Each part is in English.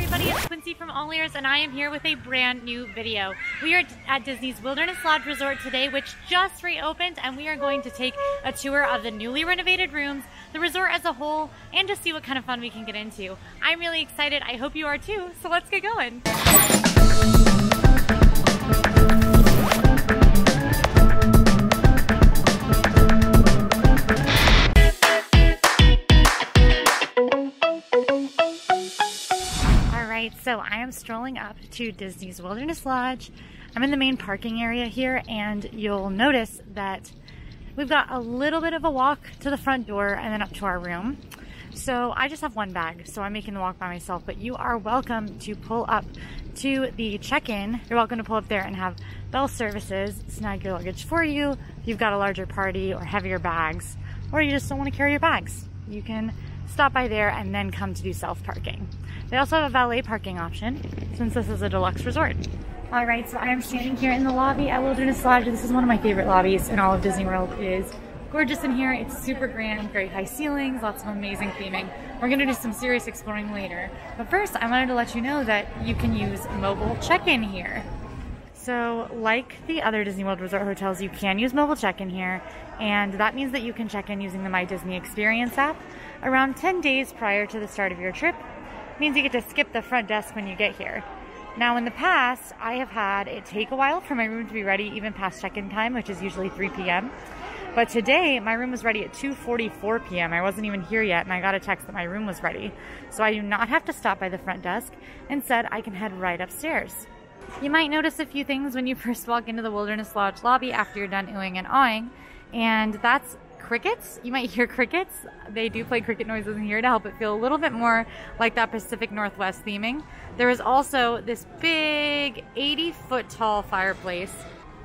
everybody, it's Quincy from All Ears and I am here with a brand new video. We are at Disney's Wilderness Lodge Resort today, which just reopened and we are going to take a tour of the newly renovated rooms, the resort as a whole, and just see what kind of fun we can get into. I'm really excited, I hope you are too, so let's get going. So I am strolling up to Disney's Wilderness Lodge. I'm in the main parking area here and you'll notice that we've got a little bit of a walk to the front door and then up to our room. So I just have one bag, so I'm making the walk by myself, but you are welcome to pull up to the check-in. You're welcome to pull up there and have Bell Services snag your luggage for you if you've got a larger party or heavier bags, or you just don't want to carry your bags. You can stop by there and then come to do self-parking. They also have a valet parking option since this is a deluxe resort. All right, so I am standing here in the lobby at Wilderness Lodge. This is one of my favorite lobbies in all of Disney World. It is gorgeous in here. It's super grand, very high ceilings, lots of amazing theming. We're gonna do some serious exploring later. But first, I wanted to let you know that you can use mobile check-in here. So like the other Disney World Resort hotels, you can use mobile check-in here. And that means that you can check in using the My Disney Experience app around 10 days prior to the start of your trip means you get to skip the front desk when you get here. Now in the past, I have had it take a while for my room to be ready even past check-in time, which is usually 3 p.m. But today, my room was ready at 2.44 p.m. I wasn't even here yet, and I got a text that my room was ready. So I do not have to stop by the front desk. Instead, I can head right upstairs. You might notice a few things when you first walk into the Wilderness Lodge lobby after you're done oohing and awing, and that's crickets. You might hear crickets. They do play cricket noises in here to help it feel a little bit more like that Pacific Northwest theming. There is also this big 80 foot tall fireplace.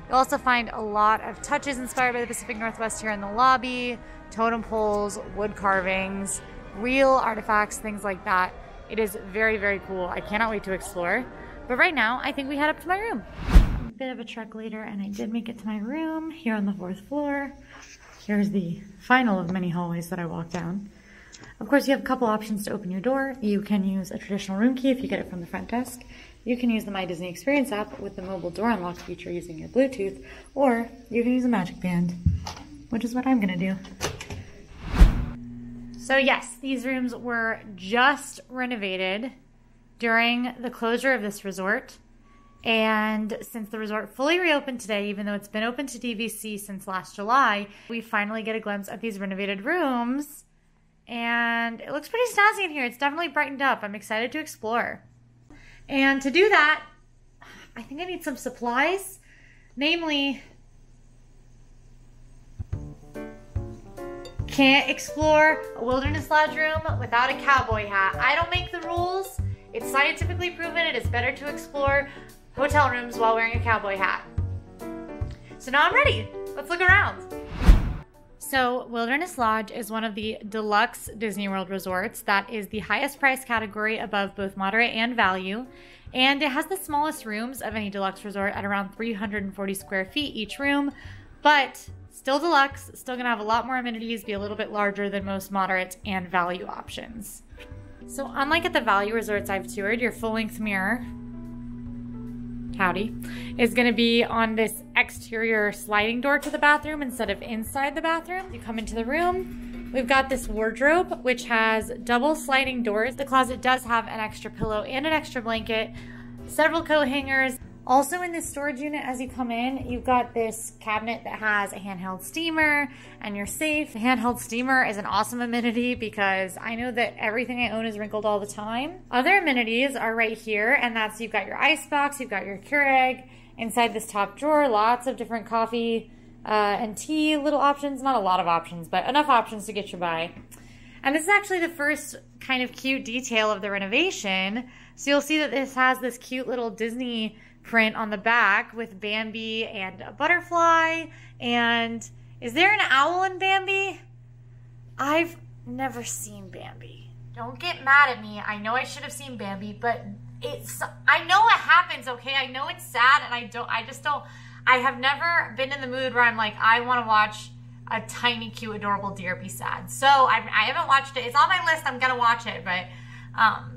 You'll also find a lot of touches inspired by the Pacific Northwest here in the lobby, totem poles, wood carvings, real artifacts, things like that. It is very, very cool. I cannot wait to explore. But right now, I think we head up to my room. A bit of a trek later, and I did make it to my room here on the fourth floor. Here's the final of many hallways that I walked down. Of course, you have a couple options to open your door. You can use a traditional room key if you get it from the front desk. You can use the My Disney Experience app with the mobile door unlock feature using your Bluetooth, or you can use a Magic Band, which is what I'm gonna do. So yes, these rooms were just renovated during the closure of this resort. And since the resort fully reopened today, even though it's been open to DVC since last July, we finally get a glimpse of these renovated rooms. And it looks pretty snazzy in here. It's definitely brightened up. I'm excited to explore. And to do that, I think I need some supplies. Namely, can't explore a wilderness lodge room without a cowboy hat. I don't make the rules. It's scientifically proven it is better to explore hotel rooms while wearing a cowboy hat. So now I'm ready. Let's look around. So, Wilderness Lodge is one of the deluxe Disney World resorts that is the highest price category above both moderate and value. And it has the smallest rooms of any deluxe resort at around 340 square feet each room, but still deluxe, still gonna have a lot more amenities, be a little bit larger than most moderate and value options. So, unlike at the value resorts I've toured, your full length mirror howdy, is going to be on this exterior sliding door to the bathroom instead of inside the bathroom. You come into the room, we've got this wardrobe which has double sliding doors. The closet does have an extra pillow and an extra blanket, several coat hangers, also in this storage unit, as you come in, you've got this cabinet that has a handheld steamer and your safe. The handheld steamer is an awesome amenity because I know that everything I own is wrinkled all the time. Other amenities are right here, and that's you've got your ice box, you've got your Keurig. Inside this top drawer, lots of different coffee uh, and tea little options. Not a lot of options, but enough options to get you by. And this is actually the first kind of cute detail of the renovation. So you'll see that this has this cute little Disney print on the back with Bambi and a butterfly. And is there an owl in Bambi? I've never seen Bambi. Don't get mad at me. I know I should have seen Bambi, but it's I know it happens, okay? I know it's sad and I don't I just don't I have never been in the mood where I'm like I want to watch a tiny cute adorable deer be sad. So I, I haven't watched it. It's on my list. I'm going to watch it, but um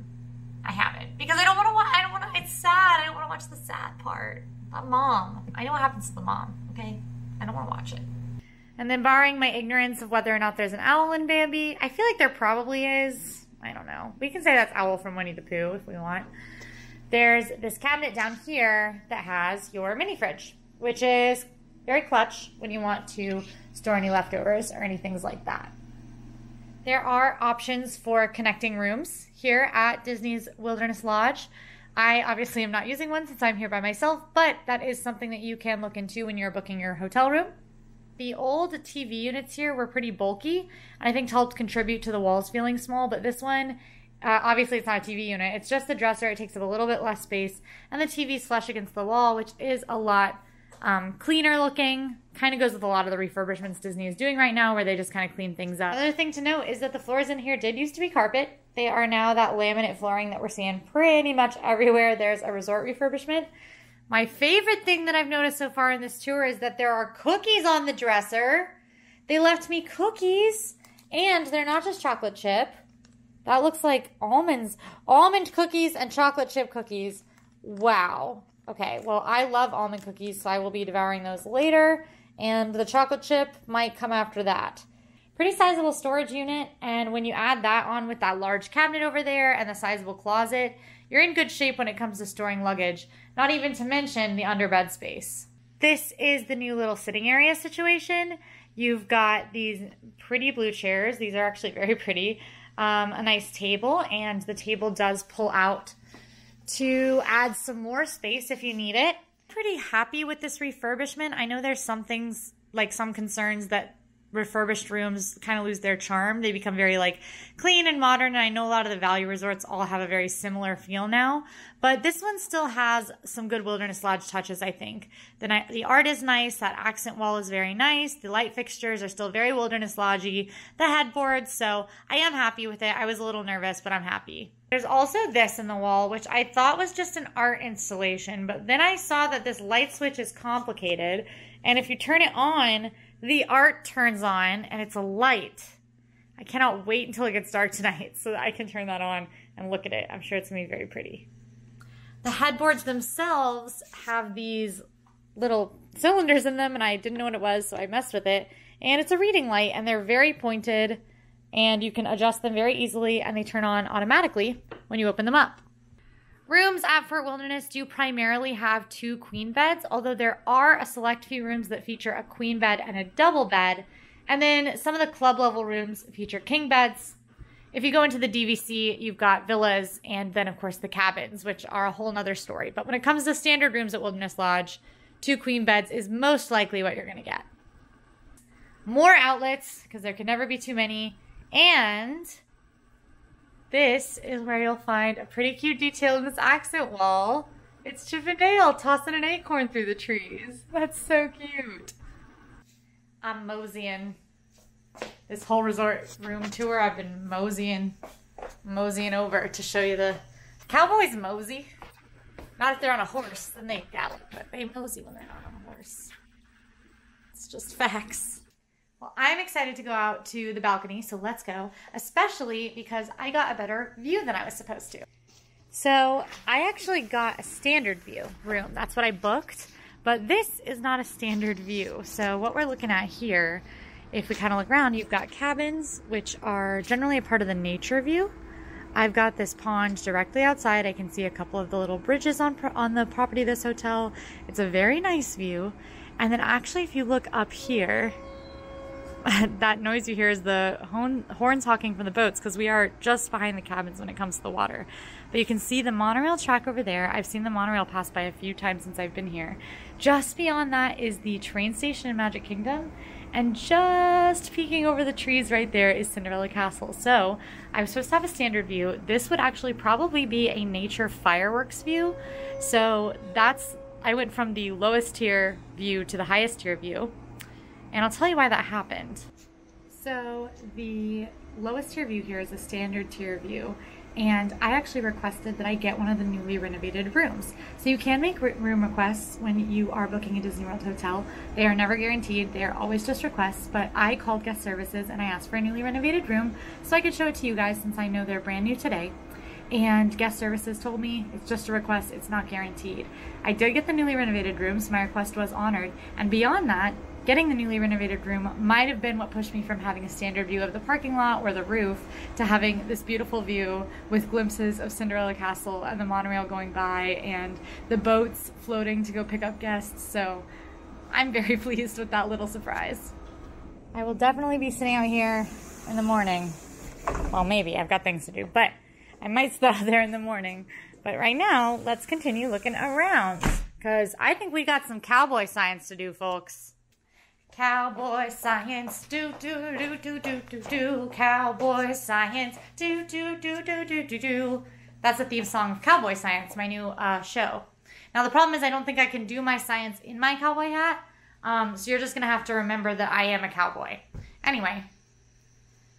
I haven't. because I don't want to watch. I don't want to. It's sad. I don't want to watch the sad part. But mom, I know what happens to the mom. Okay, I don't want to watch it. And then, barring my ignorance of whether or not there's an owl in Bambi, I feel like there probably is. I don't know. We can say that's Owl from Winnie the Pooh if we want. There's this cabinet down here that has your mini fridge, which is very clutch when you want to store any leftovers or anything like that. There are options for connecting rooms here at Disney's Wilderness Lodge. I obviously am not using one since I'm here by myself, but that is something that you can look into when you're booking your hotel room. The old TV units here were pretty bulky, and I think helped contribute to the walls feeling small, but this one, uh, obviously it's not a TV unit. It's just a dresser. It takes up a little bit less space, and the TV's flush against the wall, which is a lot um, cleaner looking. Kind of goes with a lot of the refurbishments Disney is doing right now, where they just kind of clean things up. Another thing to note is that the floors in here did used to be carpet. They are now that laminate flooring that we're seeing pretty much everywhere. There's a resort refurbishment. My favorite thing that I've noticed so far in this tour is that there are cookies on the dresser. They left me cookies, and they're not just chocolate chip. That looks like almonds. Almond cookies and chocolate chip cookies. Wow. Okay, well, I love almond cookies, so I will be devouring those later, and the chocolate chip might come after that. Pretty sizable storage unit, and when you add that on with that large cabinet over there and the sizable closet, you're in good shape when it comes to storing luggage, not even to mention the underbed space. This is the new little sitting area situation. You've got these pretty blue chairs. These are actually very pretty. Um, a nice table, and the table does pull out to add some more space if you need it. Pretty happy with this refurbishment. I know there's some things, like some concerns that refurbished rooms kind of lose their charm. They become very like clean and modern. And I know a lot of the value resorts all have a very similar feel now, but this one still has some good Wilderness Lodge touches, I think. The, the art is nice. That accent wall is very nice. The light fixtures are still very Wilderness Lodgey. The headboards, so I am happy with it. I was a little nervous, but I'm happy. There's also this in the wall, which I thought was just an art installation, but then I saw that this light switch is complicated, and if you turn it on, the art turns on and it's a light. I cannot wait until it gets dark tonight so that I can turn that on and look at it. I'm sure it's going to be very pretty. The headboards themselves have these little cylinders in them and I didn't know what it was so I messed with it. And it's a reading light and they're very pointed and you can adjust them very easily and they turn on automatically when you open them up. Rooms at Fort Wilderness do primarily have two queen beds, although there are a select few rooms that feature a queen bed and a double bed. And then some of the club level rooms feature king beds. If you go into the DVC, you've got villas and then, of course, the cabins, which are a whole nother story. But when it comes to standard rooms at Wilderness Lodge, two queen beds is most likely what you're going to get. More outlets, because there can never be too many. And this is where you'll find a pretty cute detail in this accent wall. It's Chip and Dale tossing an acorn through the trees. That's so cute. I'm moseying. This whole resort room tour, I've been moseying, moseying over to show you the cowboys mosey. Not if they're on a horse, then they gallop, but they mosey when they're not on a horse. It's just facts. Well, I'm excited to go out to the balcony, so let's go, especially because I got a better view than I was supposed to. So I actually got a standard view room. That's what I booked, but this is not a standard view. So what we're looking at here, if we kind of look around, you've got cabins, which are generally a part of the nature view. I've got this pond directly outside. I can see a couple of the little bridges on, on the property of this hotel. It's a very nice view. And then actually, if you look up here, that noise you hear is the horn, horns honking from the boats because we are just behind the cabins when it comes to the water. But you can see the monorail track over there. I've seen the monorail pass by a few times since I've been here. Just beyond that is the train station in Magic Kingdom. And just peeking over the trees right there is Cinderella Castle. So I was supposed to have a standard view. This would actually probably be a nature fireworks view. So that's, I went from the lowest tier view to the highest tier view. And I'll tell you why that happened. So the lowest tier view here is a standard tier view. And I actually requested that I get one of the newly renovated rooms. So you can make room requests when you are booking a Disney World hotel. They are never guaranteed. They are always just requests. But I called guest services and I asked for a newly renovated room so I could show it to you guys since I know they're brand new today. and guest services told me it's just a request, it's not guaranteed. I did get the newly renovated room, so my request was honored. And beyond that, getting the newly renovated room might have been what pushed me from having a standard view of the parking lot or the roof to having this beautiful view with glimpses of Cinderella Castle and the monorail going by and the boats floating to go pick up guests. So I'm very pleased with that little surprise. I will definitely be sitting out here in the morning. Well, maybe. I've got things to do, but I might stay out there in the morning. But right now, let's continue looking around because I think we got some cowboy science to do, folks. Cowboy science, do do do do do do do. Cowboy science, do do do do do do do. That's the theme song of Cowboy Science, my new uh, show. Now the problem is I don't think I can do my science in my cowboy hat, um, so you're just gonna have to remember that I am a cowboy. Anyway,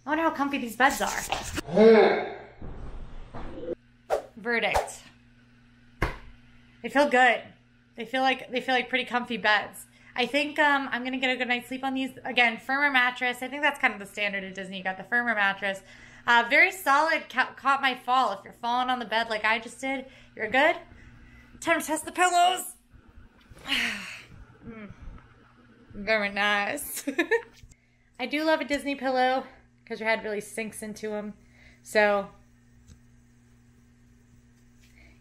I wonder how comfy these beds are. Verdict. They feel good. They feel like they feel like pretty comfy beds. I think um, I'm gonna get a good night's sleep on these. Again, firmer mattress. I think that's kind of the standard at Disney. You got the firmer mattress. Uh, very solid. Ca caught my fall. If you're falling on the bed like I just did, you're good. Time to test the pillows. mm. Very nice. I do love a Disney pillow because your head really sinks into them. So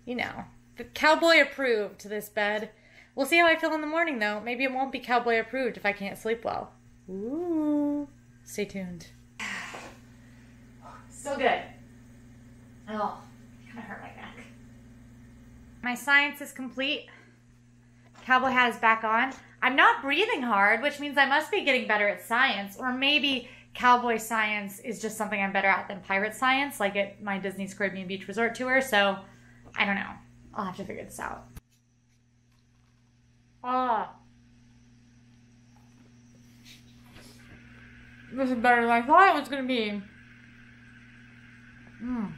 you know, the cowboy approved this bed. We'll see how I feel in the morning, though. Maybe it won't be cowboy approved if I can't sleep well. Ooh. Stay tuned. So good. Oh, kind of hurt my neck. My science is complete. Cowboy hat is back on. I'm not breathing hard, which means I must be getting better at science. Or maybe cowboy science is just something I'm better at than pirate science, like at my Disney's Caribbean Beach Resort tour. So I don't know. I'll have to figure this out. Ah. This is better than I thought it was going to be. Mm.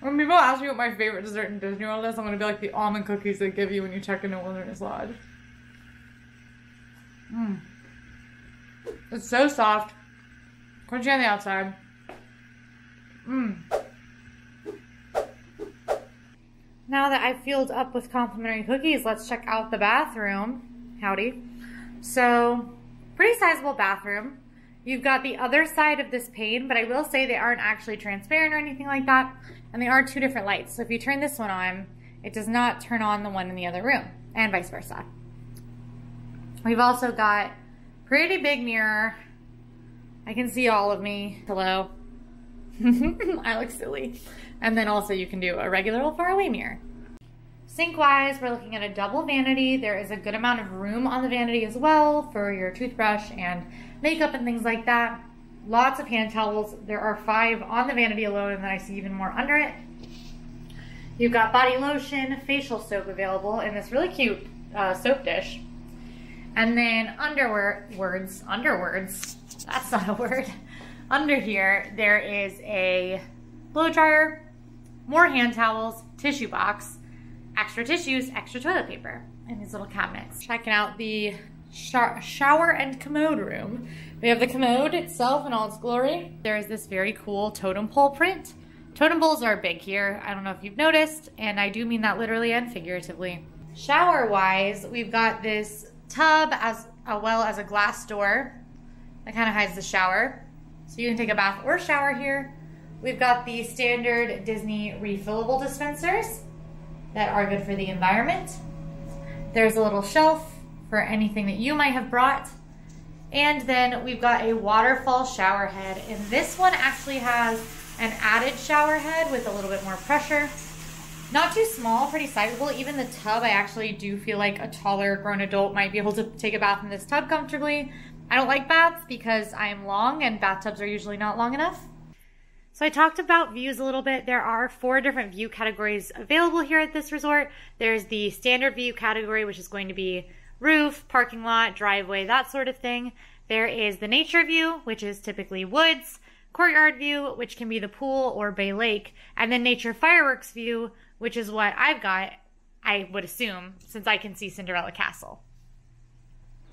When people ask me what my favorite dessert in Disney World is, I'm going to be like the almond cookies they give you when you check into Wilderness Lodge. Mmm. It's so soft. Crunchy on the outside. Mm. Now that I've filled up with complimentary cookies, let's check out the bathroom. Howdy. So, pretty sizable bathroom. You've got the other side of this pane, but I will say they aren't actually transparent or anything like that. And they are two different lights. So if you turn this one on, it does not turn on the one in the other room, and vice versa. We've also got pretty big mirror. I can see all of me. Hello. I look silly. And then also you can do a regular old far away mirror. Sink wise, we're looking at a double vanity. There is a good amount of room on the vanity as well for your toothbrush and makeup and things like that. Lots of hand towels. There are five on the vanity alone and then I see even more under it. You've got body lotion, facial soap available in this really cute uh, soap dish. And then underwear, words, underwords, that's not a word. Under here, there is a blow dryer, more hand towels, tissue box, extra tissues, extra toilet paper, and these little cabinets. Checking out the shower and commode room. We have the commode itself in all its glory. There is this very cool totem pole print. Totem poles are big here. I don't know if you've noticed, and I do mean that literally and figuratively. Shower-wise, we've got this tub as uh, well as a glass door that kind of hides the shower. So you can take a bath or shower here. We've got the standard Disney refillable dispensers that are good for the environment. There's a little shelf for anything that you might have brought. And then we've got a waterfall shower head. And this one actually has an added shower head with a little bit more pressure. Not too small, pretty sizable. Even the tub, I actually do feel like a taller grown adult might be able to take a bath in this tub comfortably. I don't like baths because I am long and bathtubs are usually not long enough. So I talked about views a little bit. There are four different view categories available here at this resort. There's the standard view category, which is going to be roof, parking lot, driveway, that sort of thing. There is the nature view, which is typically woods, courtyard view, which can be the pool or Bay Lake, and then nature fireworks view, which is what I've got, I would assume, since I can see Cinderella Castle.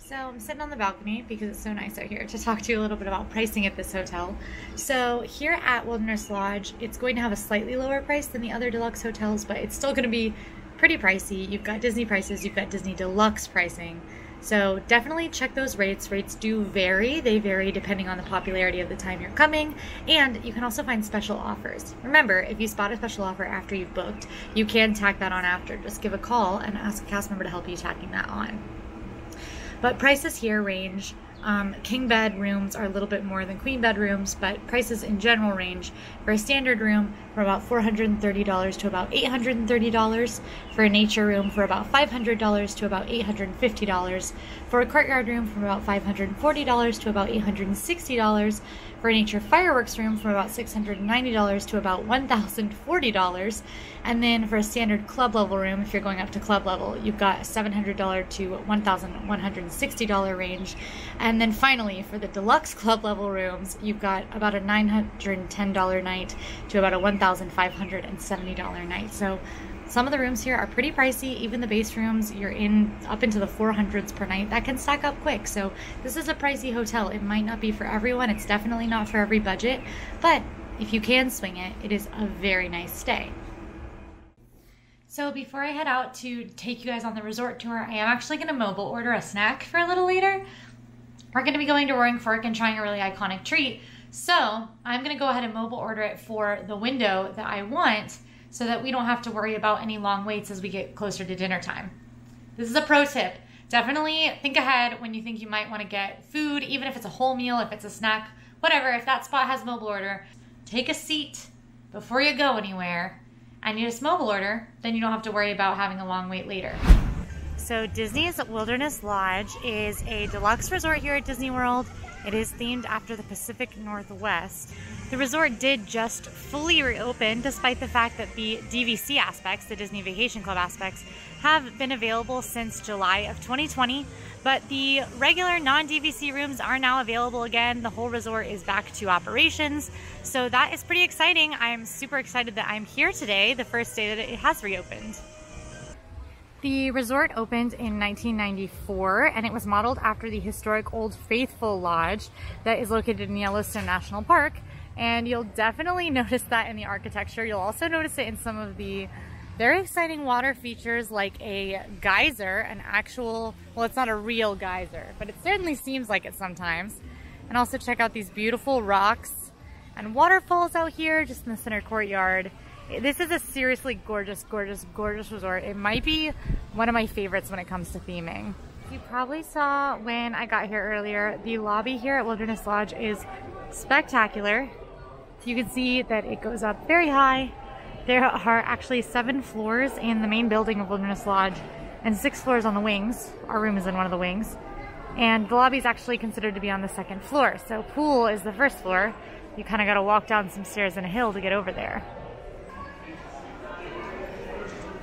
So I'm sitting on the balcony because it's so nice out here to talk to you a little bit about pricing at this hotel. So here at Wilderness Lodge, it's going to have a slightly lower price than the other deluxe hotels, but it's still going to be pretty pricey. You've got Disney prices, you've got Disney deluxe pricing. So definitely check those rates. Rates do vary. They vary depending on the popularity of the time you're coming, and you can also find special offers. Remember, if you spot a special offer after you've booked, you can tack that on after. Just give a call and ask a cast member to help you tacking that on. But prices here range. Um, king bed rooms are a little bit more than queen bed rooms, but prices in general range. For a standard room from about $430 to about $830, for a nature room for about $500 to about $850, for a courtyard room from about $540 to about $860, for a nature fireworks room from about $690 to about $1,040. And then for a standard club level room, if you're going up to club level, you've got $700 to $1,160 range. And then finally, for the deluxe club level rooms, you've got about a $910 night to about a $1,570 night. So some of the rooms here are pretty pricey. Even the base rooms, you're in up into the 400s per night. That can stack up quick. So this is a pricey hotel. It might not be for everyone. It's definitely not for every budget. But if you can swing it, it is a very nice stay. So before I head out to take you guys on the resort tour, I am actually going to mobile order a snack for a little later. We're going to be going to Roaring Fork and trying a really iconic treat. So I'm going to go ahead and mobile order it for the window that I want so that we don't have to worry about any long waits as we get closer to dinner time. This is a pro tip. Definitely think ahead when you think you might want to get food, even if it's a whole meal, if it's a snack, whatever. If that spot has mobile order, take a seat before you go anywhere and you just mobile order, then you don't have to worry about having a long wait later. So Disney's Wilderness Lodge is a deluxe resort here at Disney World. It is themed after the Pacific Northwest. The resort did just fully reopen despite the fact that the DVC aspects, the Disney Vacation Club aspects, have been available since July of 2020, but the regular non-DVC rooms are now available again. The whole resort is back to operations, so that is pretty exciting. I'm super excited that I'm here today, the first day that it has reopened. The resort opened in 1994 and it was modeled after the historic Old Faithful Lodge that is located in Yellowstone National Park. And you'll definitely notice that in the architecture. You'll also notice it in some of the very exciting water features like a geyser, an actual, well, it's not a real geyser, but it certainly seems like it sometimes. And also check out these beautiful rocks and waterfalls out here just in the center courtyard. This is a seriously gorgeous, gorgeous, gorgeous resort. It might be one of my favorites when it comes to theming. You probably saw when I got here earlier, the lobby here at Wilderness Lodge is spectacular. You can see that it goes up very high. There are actually seven floors in the main building of Wilderness Lodge and six floors on the wings. Our room is in one of the wings. And the lobby is actually considered to be on the second floor. So pool is the first floor. You kind of got to walk down some stairs and a hill to get over there.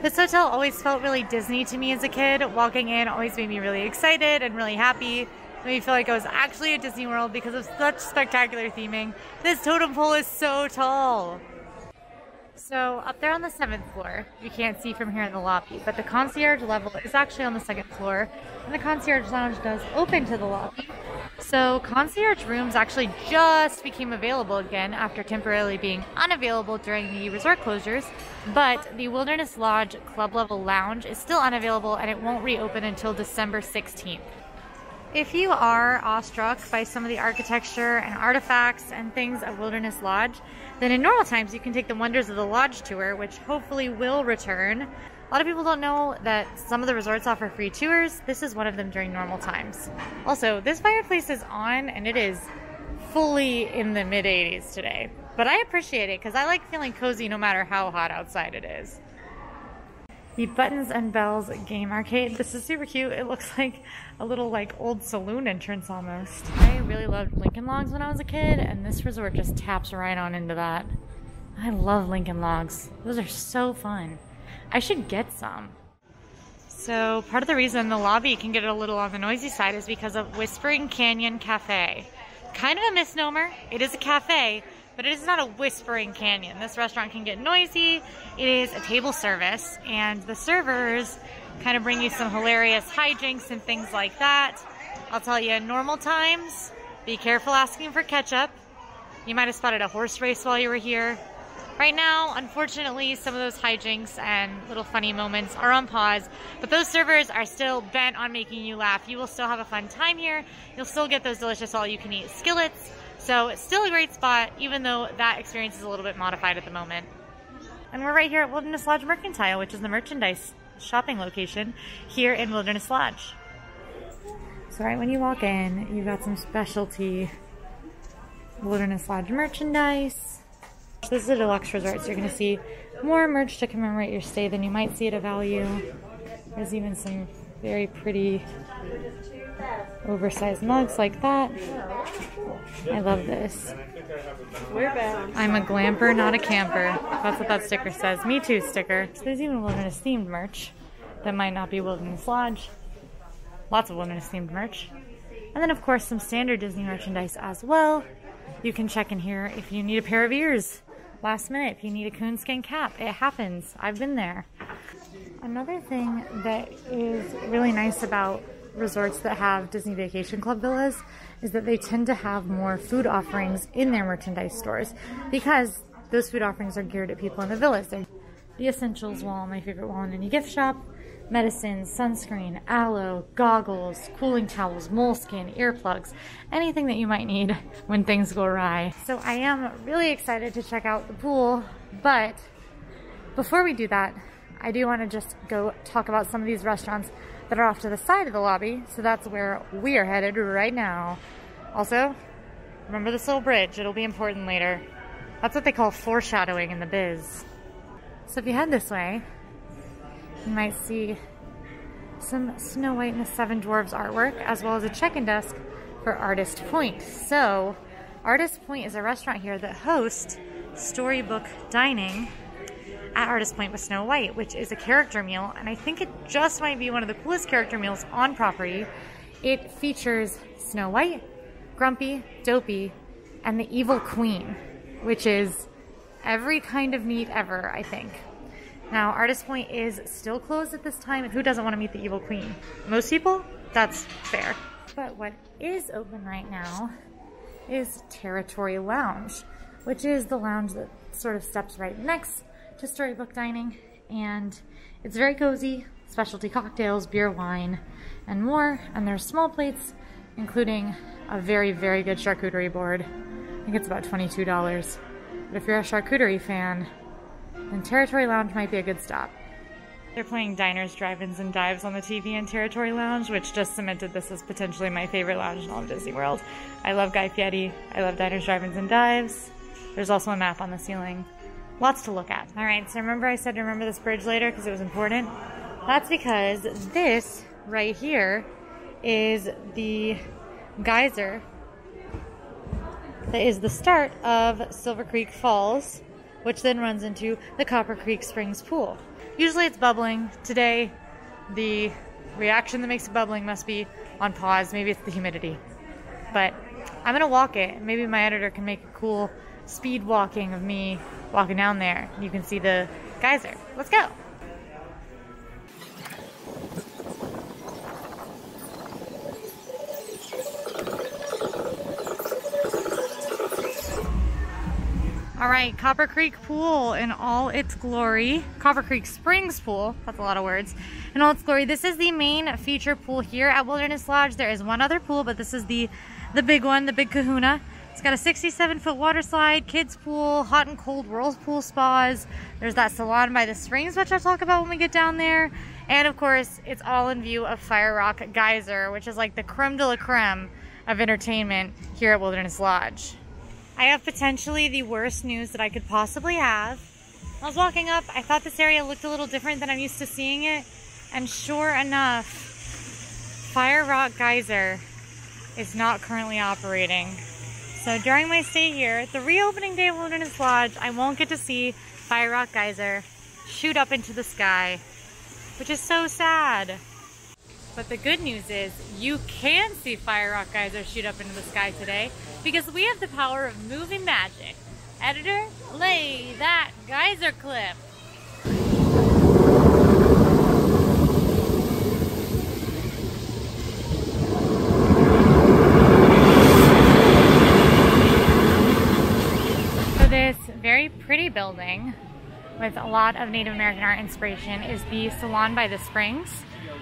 This hotel always felt really Disney to me as a kid. Walking in always made me really excited and really happy. It made me feel like I was actually at Disney World because of such spectacular theming. This totem pole is so tall. So up there on the seventh floor, you can't see from here in the lobby, but the concierge level is actually on the second floor, and the concierge lounge does open to the lobby. So concierge rooms actually just became available again after temporarily being unavailable during the resort closures, but the Wilderness Lodge club level lounge is still unavailable and it won't reopen until December 16th. If you are awestruck by some of the architecture and artifacts and things of Wilderness Lodge, then in normal times you can take the Wonders of the Lodge tour, which hopefully will return. A lot of people don't know that some of the resorts offer free tours. This is one of them during normal times. Also, this fireplace is on and it is fully in the mid 80s today. But I appreciate it because I like feeling cozy no matter how hot outside it is. The Buttons and Bells game arcade. This is super cute. It looks like a little like old saloon entrance almost. I really loved Lincoln Logs when I was a kid and this resort just taps right on into that. I love Lincoln Logs. Those are so fun. I should get some. So part of the reason the lobby can get a little on the noisy side is because of Whispering Canyon Cafe. Kind of a misnomer. It is a cafe, but it is not a whispering canyon. This restaurant can get noisy. It is a table service, and the servers kind of bring you some hilarious hijinks and things like that. I'll tell you, in normal times, be careful asking for ketchup. You might have spotted a horse race while you were here. Right now, unfortunately, some of those hijinks and little funny moments are on pause, but those servers are still bent on making you laugh. You will still have a fun time here. You'll still get those delicious all-you-can-eat skillets. So it's still a great spot, even though that experience is a little bit modified at the moment. And we're right here at Wilderness Lodge Mercantile, which is the merchandise shopping location here in Wilderness Lodge. So right when you walk in, you've got some specialty Wilderness Lodge merchandise. This is a deluxe resort, so you're going to see more merch to commemorate your stay than you might see at a value. There's even some very pretty oversized mugs like that. I love this. I'm a glamper, not a camper. That's what that sticker says. Me too sticker. So there's even wilderness themed merch that might not be Wilderness Lodge. Lots of wilderness themed merch. And then of course some standard Disney merchandise as well. You can check in here if you need a pair of ears last minute, if you need a coonskin cap. It happens. I've been there. Another thing that is really nice about resorts that have Disney Vacation Club villas is that they tend to have more food offerings in their merchandise stores because those food offerings are geared at people in the villas. They're the essentials wall, my favorite wall in any gift shop, medicines, sunscreen, aloe, goggles, cooling towels, moleskin, earplugs, anything that you might need when things go awry. So I am really excited to check out the pool, but before we do that, I do want to just go talk about some of these restaurants that are off to the side of the lobby. So that's where we are headed right now. Also, remember this little bridge. It'll be important later. That's what they call foreshadowing in the biz. So if you head this way, you might see some Snow White and the Seven Dwarfs artwork, as well as a check-in desk for Artist Point. So, Artist Point is a restaurant here that hosts storybook dining at Artist Point with Snow White, which is a character meal, and I think it just might be one of the coolest character meals on property. It features Snow White, Grumpy, Dopey, and the Evil Queen, which is every kind of meet ever, I think. Now, Artist Point is still closed at this time, and who doesn't want to meet the Evil Queen? Most people? That's fair. But what is open right now is Territory Lounge, which is the lounge that sort of steps right next to Storybook Dining, and it's very cozy, specialty cocktails, beer, wine, and more, and there's small plates, including a very, very good charcuterie board. I think it's about $22. But if you're a charcuterie fan, then Territory Lounge might be a good stop. They're playing diners, drive-ins, and dives on the TV in Territory Lounge, which just cemented this as potentially my favorite lounge in all of Disney World. I love Guy Fieri. I love diners, drive-ins, and dives. There's also a map on the ceiling. Lots to look at. All right, so remember I said to remember this bridge later because it was important? That's because this right here is the geyser that is the start of Silver Creek Falls, which then runs into the Copper Creek Springs pool. Usually it's bubbling. Today, the reaction that makes it bubbling must be on pause. Maybe it's the humidity. But I'm gonna walk it. Maybe my editor can make a cool speed walking of me walking down there. You can see the geyser. Let's go. All right, Copper Creek Pool in all its glory. Copper Creek Springs Pool, that's a lot of words. In all its glory, this is the main feature pool here at Wilderness Lodge. There is one other pool, but this is the, the big one, the big kahuna. It's got a 67 foot water slide, kids pool, hot and cold whirlpool spas. There's that salon by the springs, which I'll talk about when we get down there. And of course, it's all in view of Fire Rock Geyser, which is like the creme de la creme of entertainment here at Wilderness Lodge. I have potentially the worst news that I could possibly have. I was walking up, I thought this area looked a little different than I'm used to seeing it. And sure enough, Fire Rock Geyser is not currently operating. So during my stay here, at the reopening day of Wilderness Lodge, I won't get to see Fire Rock Geyser shoot up into the sky, which is so sad. But the good news is you can see Fire Rock Geyser shoot up into the sky today because we have the power of movie magic. Editor, lay that geyser clip. Very pretty building with a lot of Native American art inspiration is the Salon by the Springs.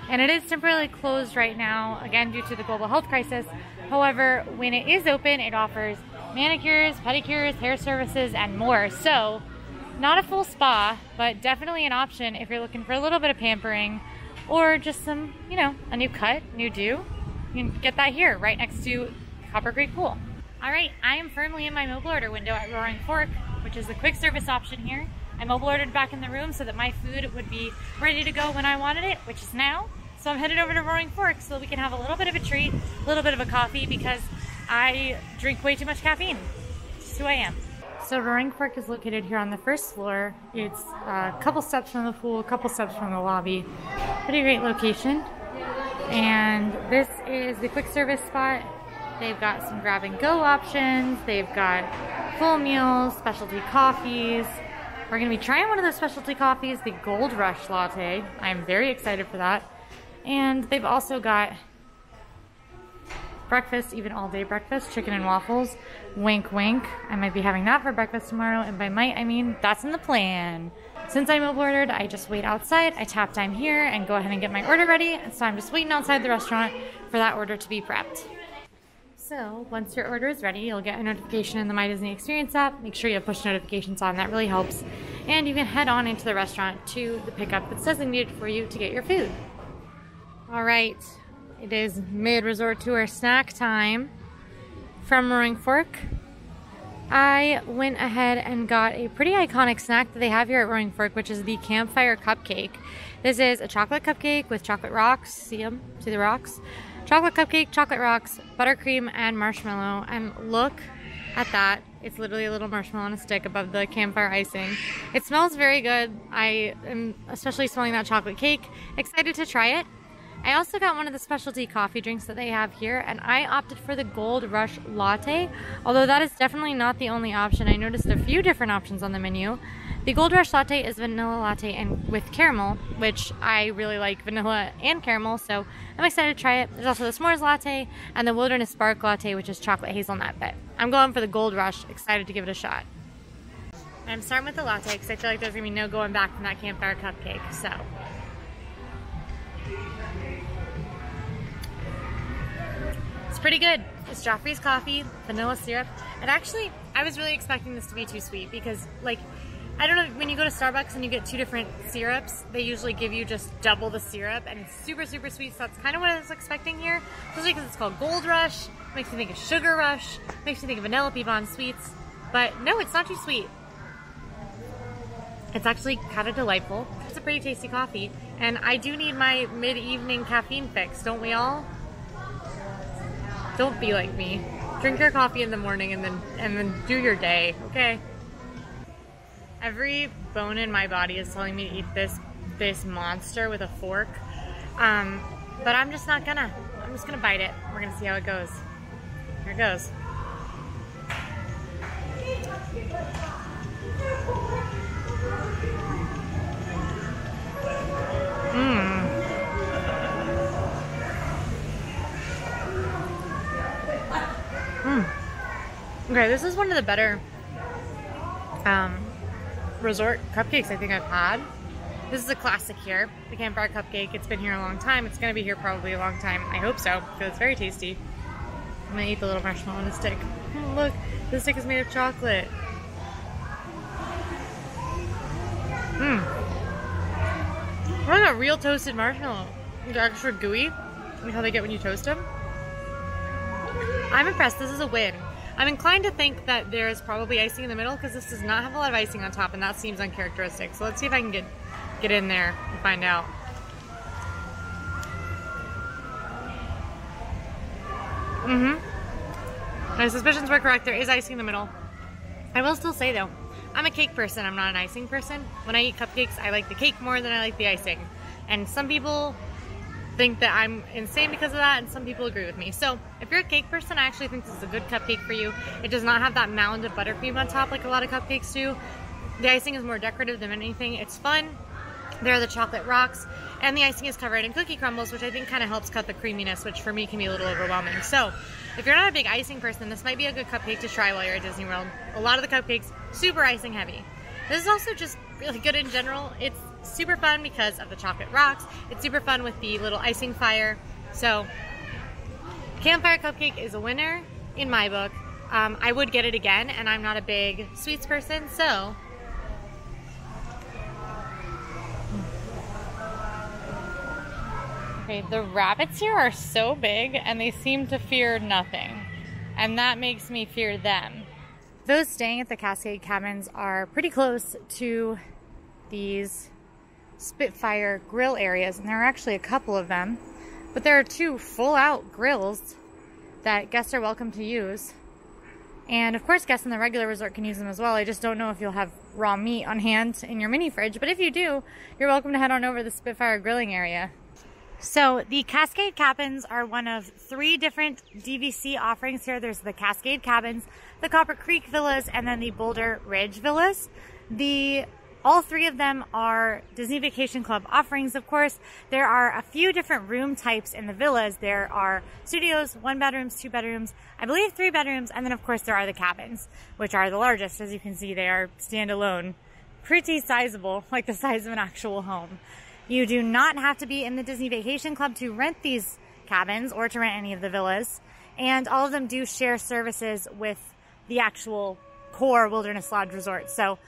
And it is temporarily closed right now, again due to the global health crisis. However, when it is open, it offers manicures, pedicures, hair services, and more. So, not a full spa, but definitely an option if you're looking for a little bit of pampering or just some, you know, a new cut, new do. You can get that here, right next to Copper Creek Pool. All right, I am firmly in my mobile order window at Roaring Fork, which is the quick service option here. I mobile ordered back in the room so that my food would be ready to go when I wanted it, which is now. So I'm headed over to Roaring Fork so we can have a little bit of a treat, a little bit of a coffee because I drink way too much caffeine. It's who I am. So Roaring Fork is located here on the first floor. It's uh, a couple steps from the pool, a couple steps from the lobby. Pretty great location. And this is the quick service spot. They've got some grab and go options. They've got full meals, specialty coffees. We're gonna be trying one of the specialty coffees, the Gold Rush Latte. I'm very excited for that. And they've also got breakfast, even all day breakfast, chicken and waffles. Wink, wink. I might be having that for breakfast tomorrow. And by might, I mean that's in the plan. Since I mobile ordered, I just wait outside. I tap time here and go ahead and get my order ready. So I'm just waiting outside the restaurant for that order to be prepped. So once your order is ready, you'll get a notification in the My Disney Experience app. Make sure you have push notifications on, that really helps. And you can head on into the restaurant to the pickup that's designated for you to get your food. All right, it is mid-resort tour snack time from Roaring Fork. I went ahead and got a pretty iconic snack that they have here at Roaring Fork, which is the Campfire Cupcake. This is a chocolate cupcake with chocolate rocks. See them? See the rocks? Chocolate cupcake, chocolate rocks, buttercream, and marshmallow. And look at that. It's literally a little marshmallow on a stick above the campfire icing. It smells very good. I am especially smelling that chocolate cake. Excited to try it. I also got one of the specialty coffee drinks that they have here, and I opted for the Gold Rush Latte, although that is definitely not the only option. I noticed a few different options on the menu. The Gold Rush Latte is vanilla latte and with caramel, which I really like vanilla and caramel, so I'm excited to try it. There's also the S'mores Latte and the Wilderness Spark Latte, which is chocolate hazelnut, but I'm going for the Gold Rush, excited to give it a shot. I'm starting with the latte because I feel like there's gonna be no going back from that campfire cupcake, so It's pretty good. It's Joffrey's coffee, vanilla syrup. And actually, I was really expecting this to be too sweet because like, I don't know, when you go to Starbucks and you get two different syrups, they usually give you just double the syrup and it's super, super sweet. So that's kind of what I was expecting here. Especially because it's called Gold Rush. Makes me think of Sugar Rush. Makes me think of Vanellope von Schweetz. But no, it's not too sweet. It's actually kind of delightful. It's a pretty tasty coffee. And I do need my mid-evening caffeine fix, don't we all? Don't be like me. Drink your coffee in the morning and then and then do your day, okay? Every bone in my body is telling me to eat this this monster with a fork. Um, but I'm just not gonna. I'm just gonna bite it. We're gonna see how it goes. Here it goes. Okay, this is one of the better um, resort cupcakes I think I've had. This is a classic here, the Campfire Cupcake. It's been here a long time. It's gonna be here probably a long time. I hope so, because it's very tasty. I'm gonna eat the little marshmallow on the stick. Look, the stick is made of chocolate. Mmm. I got real toasted marshmallow. They're extra gooey, like how they get when you toast them. I'm impressed. This is a win. I'm inclined to think that there is probably icing in the middle because this does not have a lot of icing on top and that seems uncharacteristic. So let's see if I can get, get in there and find out. Mm-hmm. My suspicions were correct. There is icing in the middle. I will still say though, I'm a cake person. I'm not an icing person. When I eat cupcakes, I like the cake more than I like the icing. And some people think that I'm insane because of that, and some people agree with me. So if you're a cake person, I actually think this is a good cupcake for you. It does not have that mound of buttercream on top like a lot of cupcakes do. The icing is more decorative than anything. It's fun. There are the chocolate rocks, and the icing is covered in cookie crumbles, which I think kind of helps cut the creaminess, which for me can be a little overwhelming. So If you're not a big icing person, this might be a good cupcake to try while you're at Disney World. A lot of the cupcakes, super icing heavy. This is also just really good in general. It's super fun because of the chocolate rocks. It's super fun with the little icing fire. So campfire cupcake is a winner in my book. Um, I would get it again and I'm not a big sweets person, so Okay, the rabbits here are so big and they seem to fear nothing. And that makes me fear them. Those staying at the Cascade Cabins are pretty close to these Spitfire grill areas, and there are actually a couple of them. But there are two full out grills that guests are welcome to use. And of course, guests in the regular resort can use them as well. I just don't know if you'll have raw meat on hand in your mini fridge, but if you do, you're welcome to head on over to the Spitfire grilling area. So the Cascade Cabins are one of three different DVC offerings here. There's the Cascade Cabins, the Copper Creek Villas, and then the Boulder Ridge Villas. The all three of them are Disney Vacation Club offerings, of course. There are a few different room types in the villas. There are studios, one bedrooms, two bedrooms, I believe three bedrooms, and then of course there are the cabins, which are the largest. As you can see, they are standalone, pretty sizable, like the size of an actual home. You do not have to be in the Disney Vacation Club to rent these cabins or to rent any of the villas. And all of them do share services with the actual core Wilderness Lodge Resort. So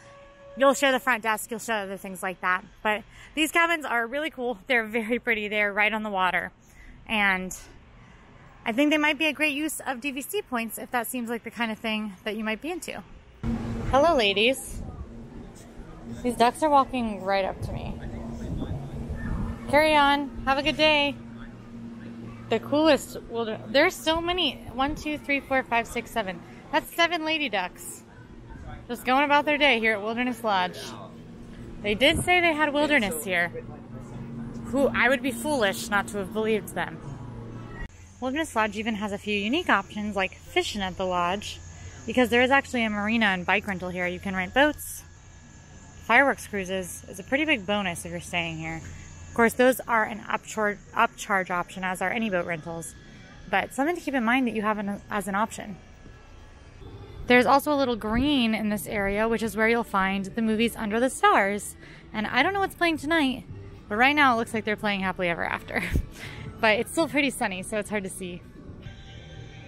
you'll share the front desk, you'll share other things like that. But these cabins are really cool. They're very pretty. They're right on the water. And I think they might be a great use of DVC points if that seems like the kind of thing that you might be into. Hello, ladies. These ducks are walking right up to me. Carry on. Have a good day. The coolest, well, there's so many. One, two, three, four, five, six, seven. That's seven lady ducks. Just going about their day here at Wilderness Lodge. They did say they had wilderness here. Who I would be foolish not to have believed them. Wilderness Lodge even has a few unique options like fishing at the lodge because there is actually a marina and bike rental here. You can rent boats. Fireworks cruises is a pretty big bonus if you're staying here. Of course, those are an upcharge, option, as are any boat rentals, but something to keep in mind that you have an, as an option. There's also a little green in this area, which is where you'll find the movies Under the Stars. And I don't know what's playing tonight, but right now it looks like they're playing Happily Ever After. but it's still pretty sunny, so it's hard to see.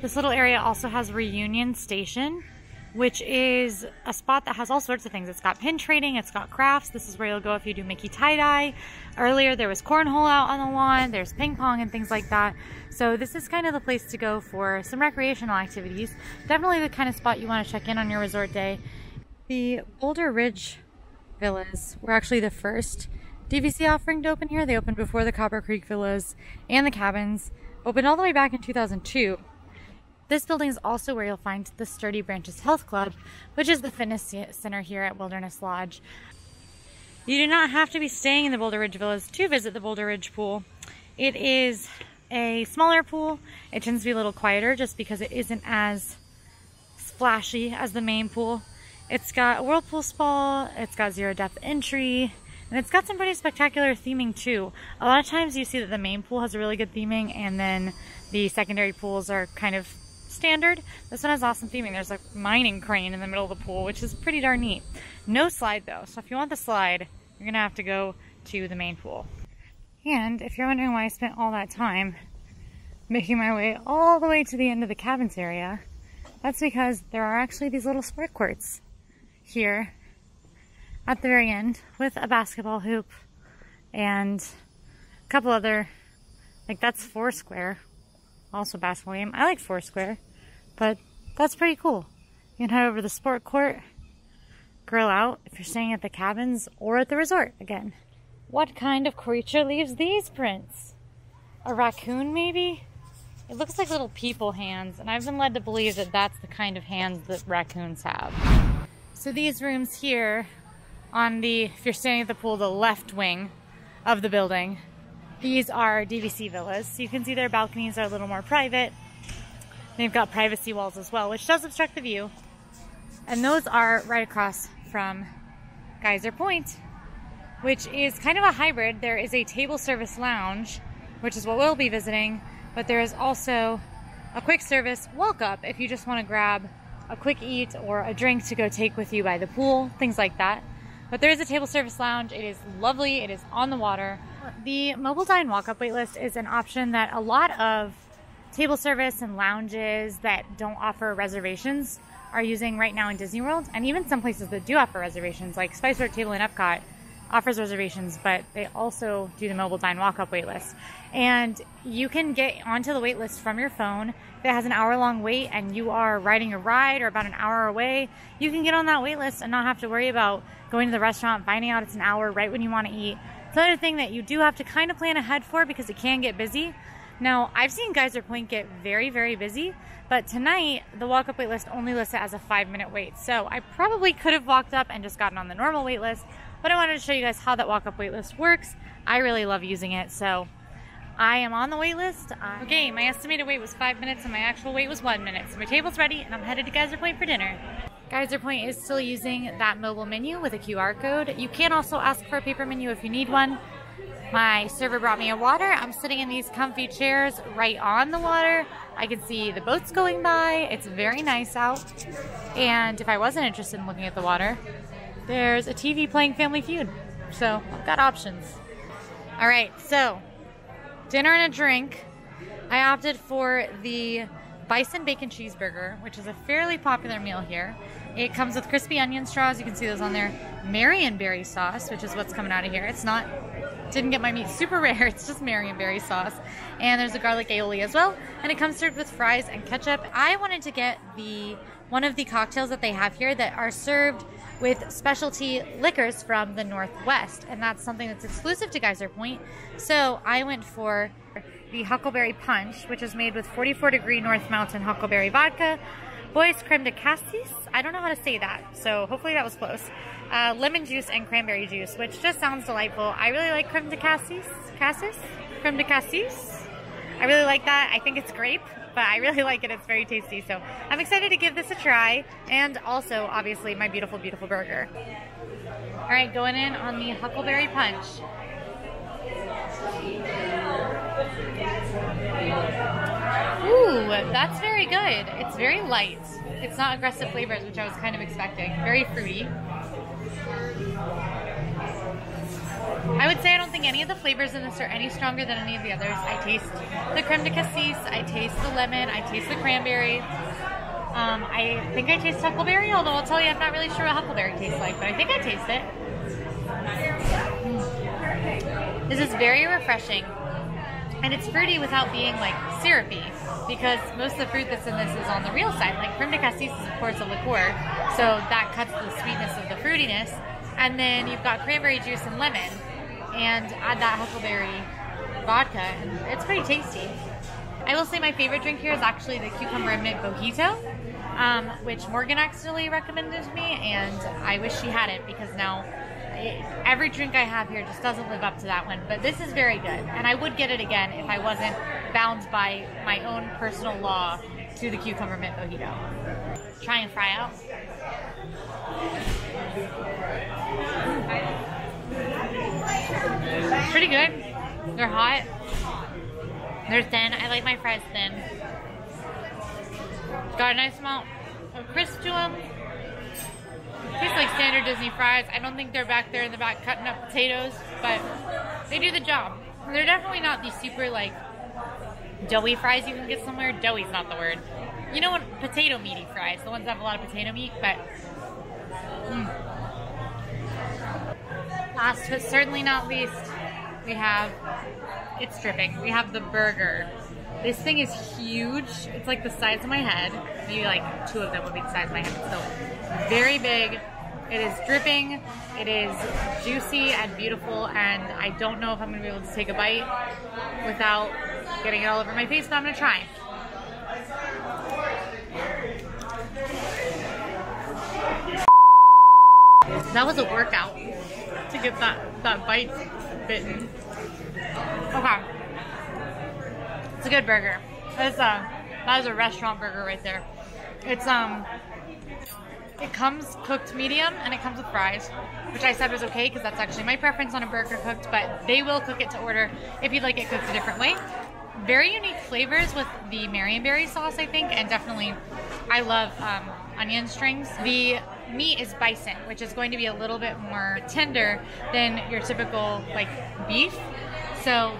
This little area also has Reunion Station, which is a spot that has all sorts of things. It's got pin trading, it's got crafts. This is where you'll go if you do Mickey tie-dye. Earlier there was cornhole out on the lawn, there's ping pong and things like that. So this is kind of the place to go for some recreational activities. Definitely the kind of spot you want to check in on your resort day. The Boulder Ridge Villas were actually the first DVC offering to open here. They opened before the Copper Creek Villas and the cabins. Opened all the way back in 2002. This building is also where you'll find the Sturdy Branches Health Club, which is the fitness center here at Wilderness Lodge. You do not have to be staying in the Boulder Ridge Villas to visit the Boulder Ridge Pool. It is a smaller pool. It tends to be a little quieter just because it isn't as splashy as the main pool. It's got a whirlpool spa, it's got zero depth entry, and it's got some pretty spectacular theming too. A lot of times you see that the main pool has a really good theming and then the secondary pools are kind of standard. This one has awesome theming. There's a mining crane in the middle of the pool, which is pretty darn neat. No slide though, so if you want the slide, you're gonna have to go to the main pool. And if you're wondering why I spent all that time making my way all the way to the end of the cabins area, that's because there are actually these little sport courts here at the very end with a basketball hoop and a couple other, like that's Foursquare, also basketball game. I like Foursquare. But that's pretty cool. You can head over to the sport court, grill out if you're staying at the cabins or at the resort again. What kind of creature leaves these prints? A raccoon, maybe? It looks like little people hands, and I've been led to believe that that's the kind of hands that raccoons have. So these rooms here on the, if you're standing at the pool, the left wing of the building, these are DVC villas. So you can see their balconies are a little more private. They've got privacy walls as well, which does obstruct the view. And those are right across from Geyser Point, which is kind of a hybrid. There is a table service lounge, which is what we'll be visiting, but there is also a quick service walk up if you just want to grab a quick eat or a drink to go take with you by the pool, things like that. But there is a table service lounge. It is lovely. It is on the water. The mobile dine walk-up waitlist is an option that a lot of table service and lounges that don't offer reservations are using right now in Disney World, and even some places that do offer reservations, like Spice Road Table in Epcot offers reservations, but they also do the mobile dine walk-up waitlist. And you can get onto the waitlist from your phone. If it has an hour-long wait and you are riding a ride or about an hour away, you can get on that waitlist and not have to worry about going to the restaurant, finding out it's an hour right when you want to eat. It's another thing that you do have to kind of plan ahead for because it can get busy. Now, I've seen Geyser Point get very, very busy, but tonight the walk-up wait list only lists it as a five-minute wait. So I probably could have walked up and just gotten on the normal wait list, but I wanted to show you guys how that walk-up wait list works. I really love using it, so I am on the wait list. Okay, my estimated wait was five minutes and my actual wait was one minute. So my table's ready and I'm headed to Geyser Point for dinner. Geyser Point is still using that mobile menu with a QR code. You can also ask for a paper menu if you need one. My server brought me a water. I'm sitting in these comfy chairs right on the water. I can see the boats going by. It's very nice out. And if I wasn't interested in looking at the water, there's a TV playing Family Feud. So I've got options. All right, so dinner and a drink. I opted for the bison bacon cheeseburger, which is a fairly popular meal here. It comes with crispy onion straws. You can see those on there. Marionberry sauce, which is what's coming out of here. It's not didn't get my meat super rare. It's just Marionberry sauce. And there's a garlic aioli as well. And it comes served with fries and ketchup. I wanted to get the one of the cocktails that they have here that are served with specialty liquors from the Northwest. And that's something that's exclusive to Geyser Point. So I went for the Huckleberry Punch, which is made with 44 degree North Mountain Huckleberry vodka, Bois creme de cassis. I don't know how to say that, so hopefully that was close. Uh, lemon juice and cranberry juice, which just sounds delightful. I really like creme de cassis. Cassis? Creme de cassis? I really like that. I think it's grape, but I really like it. It's very tasty. So I'm excited to give this a try. And also, obviously, my beautiful, beautiful burger. All right, going in on the Huckleberry Punch. Ooh, that's very good. It's very light. It's not aggressive flavors, which I was kind of expecting. Very fruity. I would say I don't think any of the flavors in this are any stronger than any of the others. I taste the creme de cassis, I taste the lemon, I taste the cranberry. Um, I think I taste huckleberry, although I'll tell you I'm not really sure what huckleberry tastes like, but I think I taste it. Mm. This is very refreshing. And it's fruity without being like syrupy because most of the fruit that's in this is on the real side. Like creme de cassis is of course a liqueur, so that cuts the sweetness of the fruitiness. And then you've got cranberry juice and lemon, and add that huckleberry vodka, and it's pretty tasty. I will say my favorite drink here is actually the cucumber and mint mojito, um, which Morgan actually recommended to me, and I wish she had it because now every drink I have here just doesn't live up to that one. But this is very good, and I would get it again if I wasn't bound by my own personal law to the cucumber mint mojito. Try and fry out. Pretty good. They're hot. They're thin. I like my fries thin. Got a nice amount of crisp to them. Tastes like standard Disney fries. I don't think they're back there in the back cutting up potatoes, but they do the job. They're definitely not these super like doughy fries you can get somewhere. Doughy's not the word. You know what? Potato meaty fries. The ones that have a lot of potato meat, but. Mm. Last but certainly not least, we have. It's dripping. We have the burger. This thing is huge. It's like the size of my head. Maybe like two of them would be the size of my head. So very big. It is dripping. It is juicy and beautiful. And I don't know if I'm to be able to take a bite without getting it all over my face, but I'm to try. That was a workout to get that, that bite bitten. Okay. It's a good burger. It's a that is a restaurant burger right there. It's um it comes cooked medium and it comes with fries, which I said was okay because that's actually my preference on a burger cooked, but they will cook it to order if you'd like it cooked a different way. very unique flavors with the Marionberry sauce, I think, and definitely I love um, onion strings. The meat is bison, which is going to be a little bit more tender than your typical like beef. So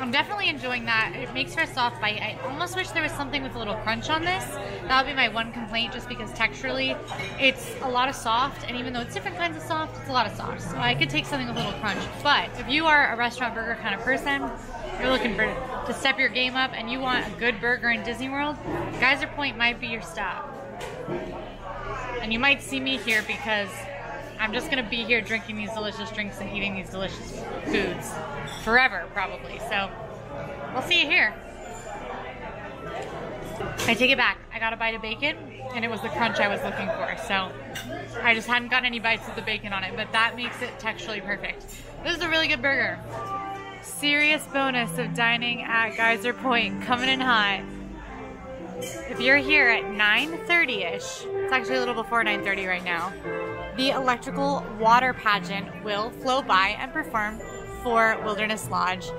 I'm definitely enjoying that. It makes for a soft bite. I almost wish there was something with a little crunch on this. That would be my one complaint, just because texturally, it's a lot of soft, and even though it's different kinds of soft, it's a lot of soft. So I could take something with a little crunch. But if you are a restaurant burger kind of person, you're looking for to step your game up, and you want a good burger in Disney World, Geyser Point might be your stop. And you might see me here because I'm just gonna be here drinking these delicious drinks and eating these delicious foods forever, probably. So we'll see you here. I take it back. I got a bite of bacon, and it was the crunch I was looking for. So I just hadn't gotten any bites with the bacon on it, but that makes it texturally perfect. This is a really good burger. Serious bonus of dining at Geyser Point coming in hot. If you're here at 9.30ish, it's actually a little before 9.30 right now, the electrical water pageant will flow by and perform for Wilderness Lodge.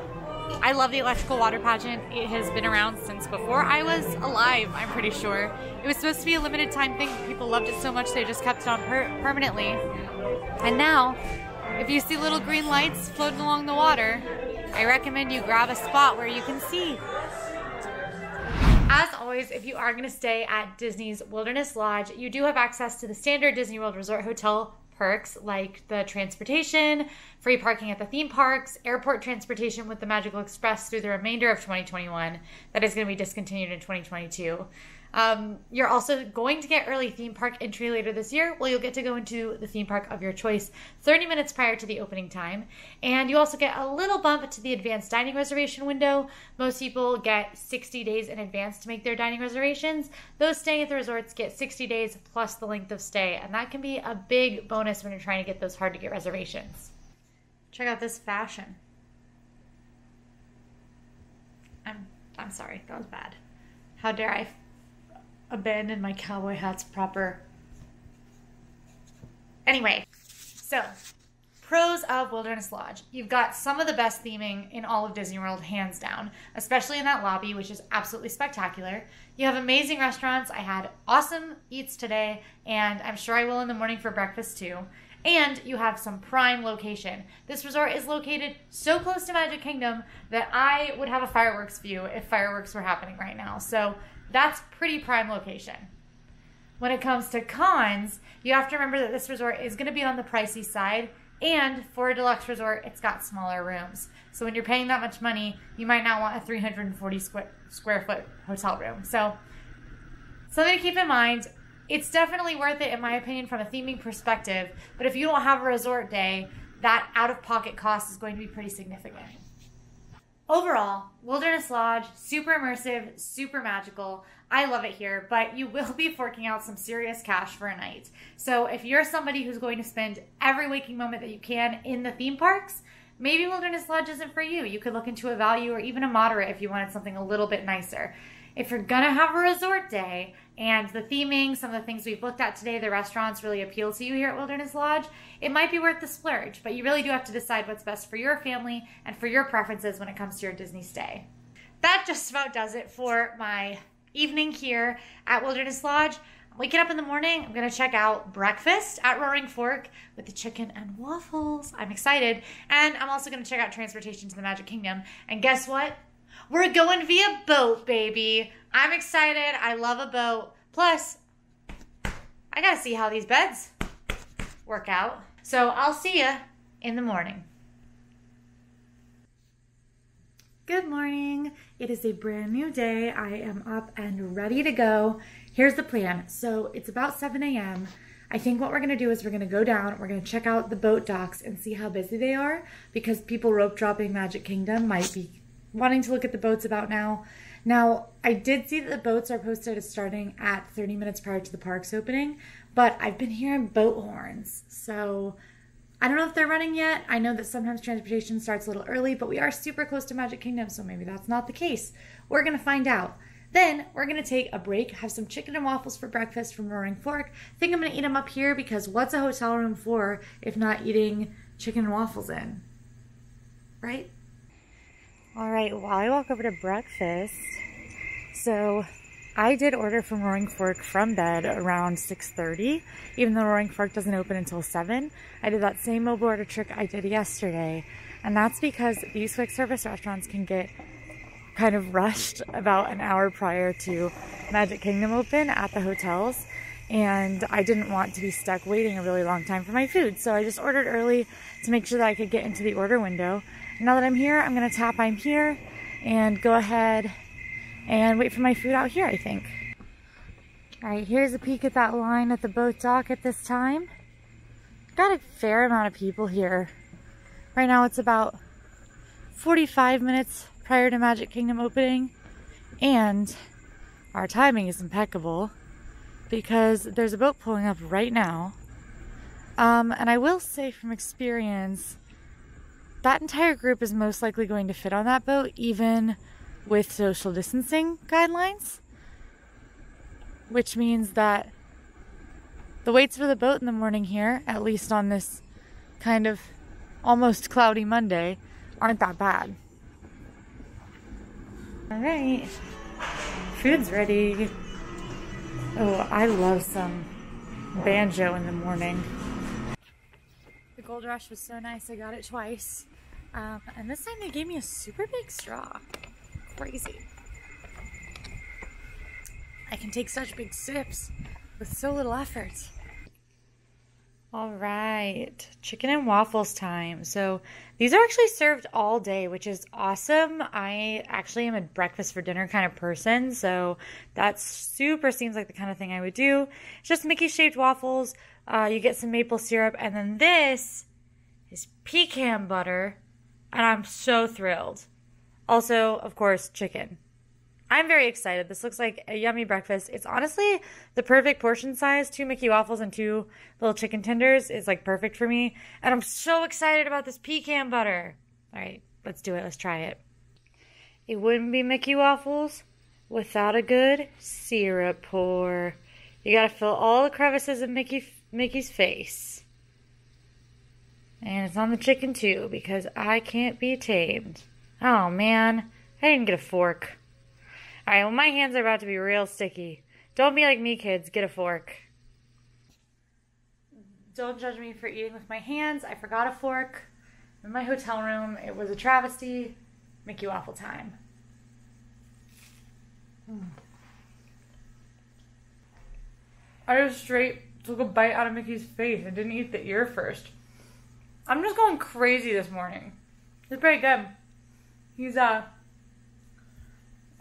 I love the electrical water pageant. It has been around since before I was alive, I'm pretty sure. It was supposed to be a limited time thing. People loved it so much they just kept it on per permanently. And now, if you see little green lights floating along the water, I recommend you grab a spot where you can see. As always, if you are going to stay at Disney's Wilderness Lodge, you do have access to the standard Disney World Resort Hotel perks like the transportation, free parking at the theme parks, airport transportation with the Magical Express through the remainder of 2021. That is going to be discontinued in 2022. Um, you're also going to get early theme park entry later this year. Well, you'll get to go into the theme park of your choice 30 minutes prior to the opening time. And you also get a little bump to the advanced dining reservation window. Most people get 60 days in advance to make their dining reservations. Those staying at the resorts get 60 days plus the length of stay. And that can be a big bonus when you're trying to get those hard to get reservations. Check out this fashion. I'm I'm sorry, that was bad. How dare I abandon my cowboy hats proper. Anyway, so pros of Wilderness Lodge. You've got some of the best theming in all of Disney World, hands down, especially in that lobby, which is absolutely spectacular. You have amazing restaurants. I had awesome eats today, and I'm sure I will in the morning for breakfast too. And you have some prime location. This resort is located so close to Magic Kingdom that I would have a fireworks view if fireworks were happening right now. So that's pretty prime location. When it comes to cons, you have to remember that this resort is going to be on the pricey side, and for a deluxe resort, it's got smaller rooms. So when you're paying that much money, you might not want a 340 square, square foot hotel room. So something to keep in mind. It's definitely worth it, in my opinion, from a theming perspective. But if you don't have a resort day, that out of pocket cost is going to be pretty significant. Overall, Wilderness Lodge, super immersive, super magical. I love it here, but you will be forking out some serious cash for a night. So if you're somebody who's going to spend every waking moment that you can in the theme parks, maybe Wilderness Lodge isn't for you. You could look into a value or even a moderate if you wanted something a little bit nicer. If you're gonna have a resort day and the theming, some of the things we've looked at today, the restaurants really appeal to you here at Wilderness Lodge, it might be worth the splurge, but you really do have to decide what's best for your family and for your preferences when it comes to your Disney stay. That just about does it for my evening here at Wilderness Lodge. waking up in the morning, I'm gonna check out breakfast at Roaring Fork with the chicken and waffles. I'm excited. And I'm also gonna check out transportation to the Magic Kingdom. And guess what? We're going via boat, baby. I'm excited. I love a boat. Plus, I gotta see how these beds work out. So I'll see you in the morning. Good morning. It is a brand new day. I am up and ready to go. Here's the plan. So it's about 7 a.m. I think what we're to do is we're to go down, we're to check out the boat docks and see how busy they are because people rope dropping Magic Kingdom might be wanting to look at the boats about now. Now, I did see that the boats are posted as starting at 30 minutes prior to the park's opening, but I've been hearing boat horns. So I don't know if they're running yet. I know that sometimes transportation starts a little early, but we are super close to Magic Kingdom, so maybe that's not the case. We're going to find out. Then we're to take a break, have some chicken and waffles for breakfast from Roaring Fork. think I'm to eat them up here because what's a hotel room for if not eating chicken and waffles in? Right? All right, while I walk over to breakfast, so I did order from Roaring Fork from bed around 6.30, even though Roaring Fork doesn't open until 7. I did that same mobile order trick I did yesterday, and that's because these quick service restaurants can get kind of rushed about an hour prior to Magic Kingdom open at the hotels and I didn't want to be stuck waiting a really long time for my food. So I just ordered early to make sure that I could get into the order window. Now that I'm here, I'm gonna tap I'm here and go ahead and wait for my food out here, I think. All right, here's a peek at that line at the boat dock at this time. Got a fair amount of people here. Right now it's about 45 minutes prior to Magic Kingdom opening and our timing is impeccable because there's a boat pulling up right now. Um, and I will say from experience, that entire group is most likely going to fit on that boat, even with social distancing guidelines. Which means that the waits for the boat in the morning here, at least on this kind of almost cloudy Monday, aren't that bad. All right, food's ready. Oh, I love some banjo in the morning. The Gold Rush was so nice, I got it twice. Um, and this time they gave me a super big straw. Crazy. I can take such big sips with so little effort. All right, chicken and waffles time. So these are actually served all day, which is awesome. I actually am a breakfast for dinner kind of person, so that super seems like the kind of thing I would do. It's just Mickey shaped waffles. Uh, you get some maple syrup, and then this is pecan butter, and I'm so thrilled. Also, of course, chicken. I'm very excited. This looks like a yummy breakfast. It's honestly the perfect portion size. Two Mickey waffles and two little chicken tenders is like perfect for me. And I'm so excited about this pecan butter. All right, let's do it. Let's try it. It wouldn't be Mickey waffles without a good syrup pour. You gotta fill all the crevices of Mickey Mickey's face. And it's on the chicken too because I can't be tamed. Oh man, I didn't get a fork. All right, well, my hands are about to be real sticky. Don't be like me, kids. Get a fork. Don't judge me for eating with my hands. I forgot a fork in my hotel room. It was a travesty. Mickey waffle time. I just straight took a bite out of Mickey's face and didn't eat the ear first. I'm just going crazy this morning. It's pretty good. He's uh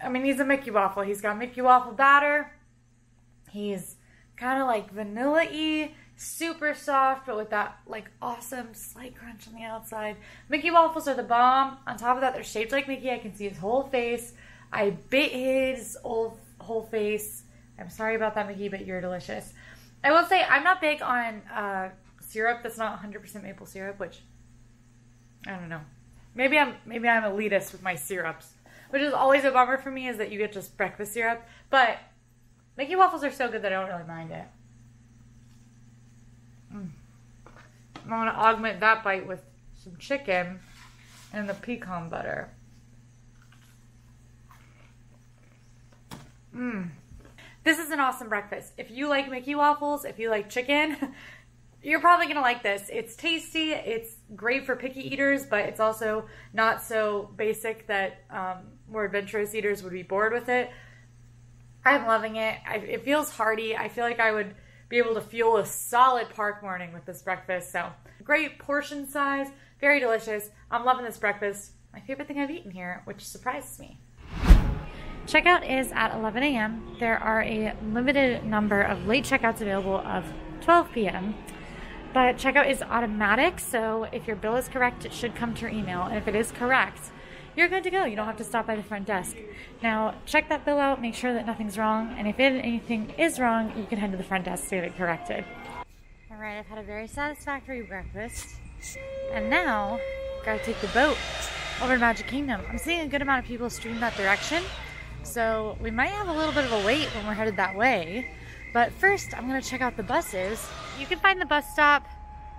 I mean, he's a Mickey waffle. He's got Mickey waffle batter. He's kind of like vanilla-y, super soft, but with that like awesome slight crunch on the outside. Mickey waffles are the bomb. On top of that, they're shaped like Mickey. I can see his whole face. I bit his whole, whole face. I'm sorry about that, Mickey, but you're delicious. I will say I'm not big on uh, syrup that's not 100% maple syrup, which I don't know. Maybe I'm maybe I'm elitist with my syrups which is always a bummer for me is that you get just breakfast syrup. But Mickey waffles are so good that I don't really mind it. Mm. I want to augment that bite with some chicken and the pecan butter. Mmm. This is an awesome breakfast. If you like Mickey waffles, if you like chicken, you're probably to like this. It's tasty. It's great for picky eaters, but it's also not so basic that um, more adventurous eaters would be bored with it. I'm loving it. I, it feels hearty. I feel like I would be able to fuel a solid park morning with this breakfast. So great portion size, very delicious. I'm loving this breakfast. My favorite thing I've eaten here, which surprises me. Checkout is at 11 a.m. There are a limited number of late checkouts available of 12 p.m. But checkout is automatic, so if your bill is correct, it should come to your email. And if it is correct, you're good to go. You don't have to stop by the front desk. Now, check that bill out, make sure that nothing's wrong, and if anything is wrong, you can head to the front desk to get it corrected. All right, I've had a very satisfactory breakfast, and now gotta take the boat over to Magic Kingdom. I'm seeing a good amount of people stream that direction, so we might have a little bit of a wait when we're headed that way. But first, I'm gonna check out the buses. You can find the bus stop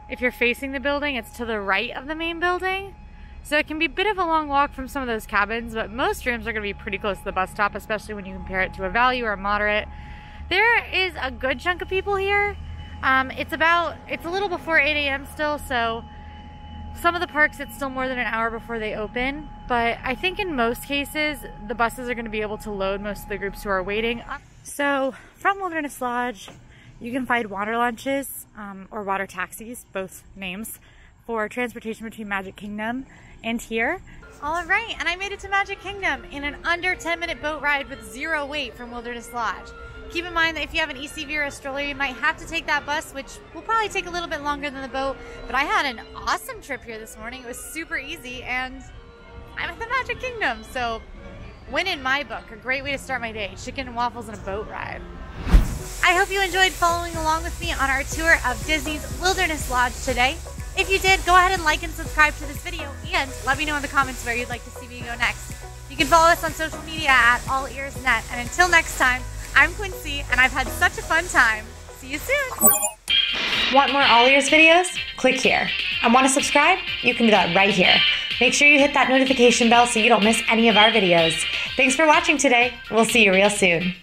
if you're facing the building, it's to the right of the main building. So it can be a bit of a long walk from some of those cabins, but most rooms are to be pretty close to the bus stop, especially when you compare it to a value or a moderate. There is a good chunk of people here. Um, it's about, it's a little before 8 a.m. still, so some of the parks, it's still more than an hour before they open, but I think in most cases, the buses are to be able to load most of the groups who are waiting. So from Wilderness Lodge, you can find water launches um, or water taxis, both names, for transportation between Magic Kingdom and here. All right, and I made it to Magic Kingdom in an under 10 minute boat ride with zero wait from Wilderness Lodge. Keep in mind that if you have an ECV or a stroller, you might have to take that bus, which will probably take a little bit longer than the boat. But I had an awesome trip here this morning. It was super easy, and I'm at the Magic Kingdom. So, win in my book. A great way to start my day. Chicken and waffles and a boat ride. I hope you enjoyed following along with me on our tour of Disney's Wilderness Lodge today. If you did, go ahead and like and subscribe to this video, and let me know in the comments where you'd like to see me go next. You can follow us on social media at All Ears Net, and until next time, I'm Quincy, and I've had such a fun time. See you soon. Want more All Ears videos? Click here. And want to subscribe? You can do that right here. Make sure you hit that notification bell so you don't miss any of our videos. Thanks for watching today. We'll see you real soon.